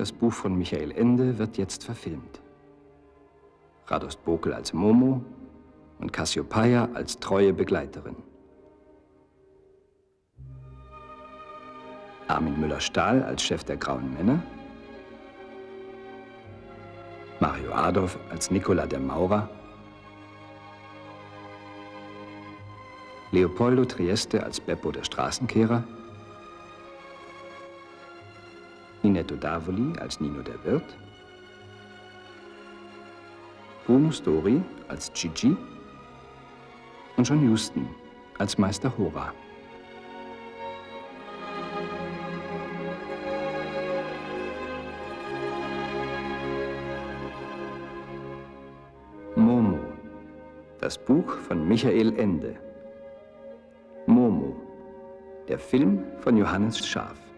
das Buch von Michael Ende, wird jetzt verfilmt. Radost Bokel als Momo und Cassiopeia als treue Begleiterin. Armin Müller-Stahl als Chef der Grauen Männer. Mario Adolf als Nicola der Maurer. Leopoldo Trieste als Beppo der Straßenkehrer. Ninetto Davoli als Nino der Wirt. Bruno Stori als Gigi und John Huston als Meister Hora. Momo, das Buch von Michael Ende. Momo, der Film von Johannes Schaaf.